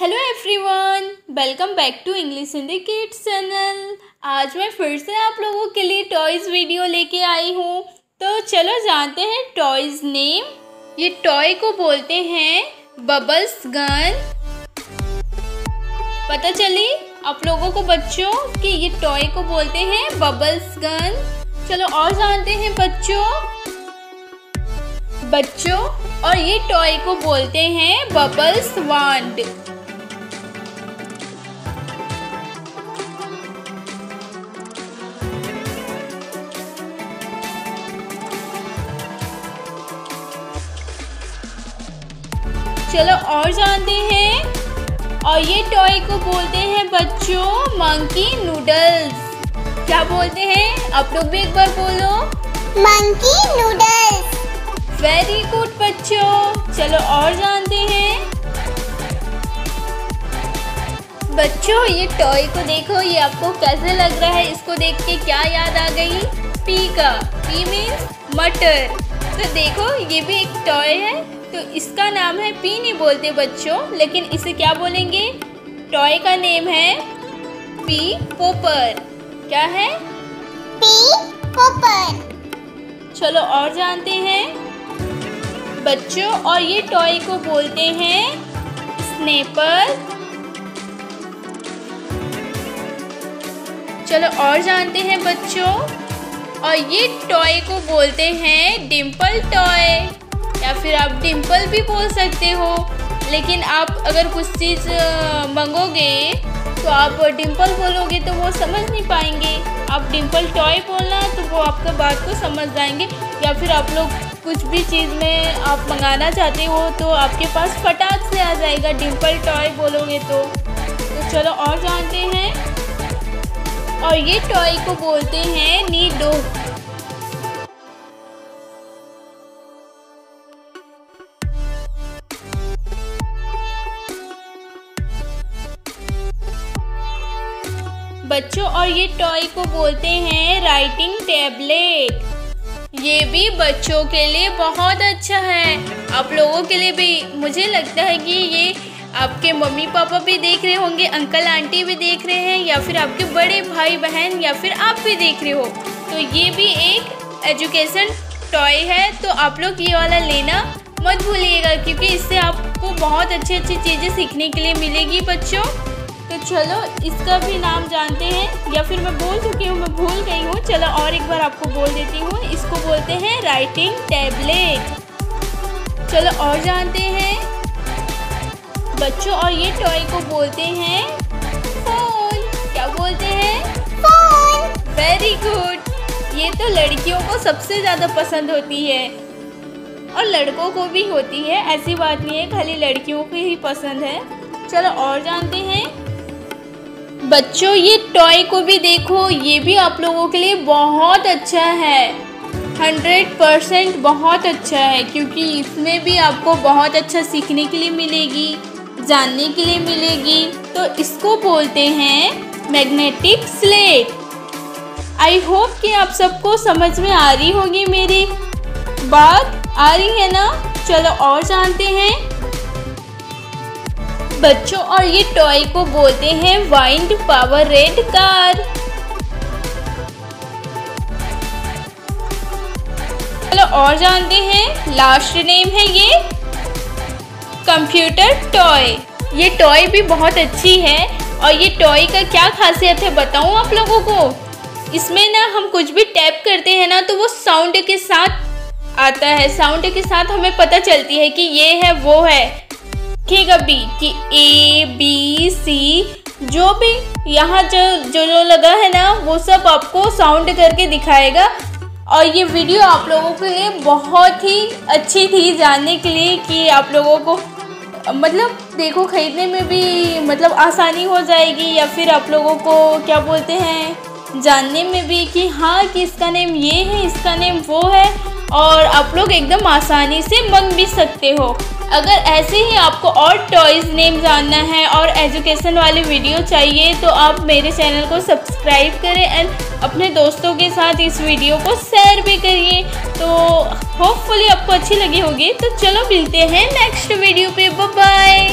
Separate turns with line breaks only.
Hello everyone welcome back to English Hindi kids channel आज मैं फिर से आप लोगों के लिए टॉयज़ वीडियो लेके आई हूँ। तो चलो जानते हैं टॉयज़ नेम ये टॉय को बोलते हैं बबल्स गन पता चली आप लोगों को बच्चों कि ये टॉय को बोलते हैं बबल्स गन चलो और जानते हैं बच्चों। बच्चों, और ये टॉय को बोलते हैं बबल्स वांड चलो और जानते हैं। और ये टॉय को बोलते हैं बच्चों मंकी नूडल्स क्या बोलते हैं? आप लोग भी एक बार बोलो।
मंकी नूडल्स
वेरी गुड बच्चों। चलो और जानते हैं। बच्चों ये टॉय को देखो ये आपको कैसे लग रहा है? इसको देख के क्या याद आ गई? पी का पी मीन्स मटर। तो देखो ये भी एक टॉय है। तो इसका नाम है पी नहीं बोलते बच्चों लेकिन इसे क्या बोलेंगे? टॉय का नेम है पी पोपर। क्या है?
पी पोपर।
चलो और जानते हैं। बच्चों और ये टॉय को बोलते हैं स्नेपर। चलो और जानते हैं बच्चों और ये टॉय को बोलते हैं डिम्पल टॉय। या फिर आप डिम्पल भी बोल सकते हो, लेकिन आप अगर कुछ चीज़ मंगोगे तो आप डिम्पल बोलोगे तो वो समझ नहीं पाएँगे। आप डिम्पल टॉय बोलना तो वो आपका बात को समझ जाएँगे। या फिर आप लोग कुछ भी चीज़ में आप मंगाना चाहते हो तो आपके पास फटाक से आ जाएगा डिम्पल टॉय बोलोगे तो। तो चलो और जानते हैं। और ये टॉय को बोलते हैं नीडो। बच्चों, और ये टॉय को बोलते हैं राइटिंग टैबलेट ये भी बच्चों के लिए बहुत अच्छा है। आप लोगों के लिए भी, मुझे लगता है कि ये आपके मम्मी पापा भी देख रहे होंगे अंकल आंटी भी देख रहे हैं, या फिर आपके बड़े भाई बहन, या फिर आप भी देख रहे हो। तो ये भी एक एजुकेशन टॉय है। तो आप लोग ये वाला लेना मत भूलिएगा, क्योंकि इससे आपको बहुत अच्छी अच्छी चीज़ें सीखने के लिए मिलेगी बच्चों। तो चलो इसका भी नाम जानते हैं या फिर मैं बोल चुकी हूँ मैं भूल गई हूँ। चलो और एक बार आपको बोल देती हूँ। इसको बोलते हैं राइटिंग टैबलेट चलो और जानते हैं। बच्चों और ये टॉय को बोलते हैं फ़ोन क्या बोलते हैं?
फ़ोन
वेरी गुड ये तो लड़कियों को सबसे ज़्यादा पसंद होती है। और लड़कों को भी होती है ऐसी बात नहीं है खाली लड़कियों को ही पसंद है। चलो और जानते हैं। बच्चों, ये टॉय को भी देखो, ये भी आप लोगों के लिए बहुत अच्छा है। हंड्रेड परसेंट बहुत अच्छा है, क्योंकि इसमें भी आपको बहुत अच्छा सीखने के लिए मिलेगी, जानने के लिए मिलेगी। तो इसको बोलते हैं मैग्नेटिक स्लेट आई होप कि आप सबको समझ में आ रही होगी मेरी बात। आ रही है ना? चलो और जानते हैं। बच्चों और ये टॉय को बोलते हैं वाइंड पावर रेड कार चलो और जानते हैं लास्ट नेम है ये। कंप्यूटर टॉय ये टॉय भी बहुत अच्छी है और ये टॉय का क्या खासियत है बताऊँ आप लोगों को? इसमें ना हम कुछ भी टैप करते हैं ना तो वो साउंड के साथ आता है। साउंड के साथ हमें पता चलती है कि ये है, वो है। लिखेगा बी कि ए बी सी जो भी यहाँ जो जो जो लगा है ना, वो सब आपको साउंड करके दिखाएगा। और ये वीडियो आप लोगों के लिए बहुत ही अच्छी थी जानने के लिए कि आप लोगों को मतलब देखो, ख़रीदने में भी मतलब आसानी हो जाएगी या फिर आप लोगों को क्या बोलते हैं, जानने में भी कि हाँ कि इसका नेम ये है, इसका नेम वो है। और आप लोग एकदम आसानी से मंग भी सकते हो। अगर ऐसे ही आपको और टॉयज़ नेम जानना है और एजुकेशन वाली वीडियो चाहिए तो आप मेरे चैनल को सब्सक्राइब करें एंड अपने दोस्तों के साथ इस वीडियो को शेयर भी करिए। तो होपफुली आपको अच्छी लगी होगी। तो चलो मिलते हैं नेक्स्ट वीडियो पे। बाय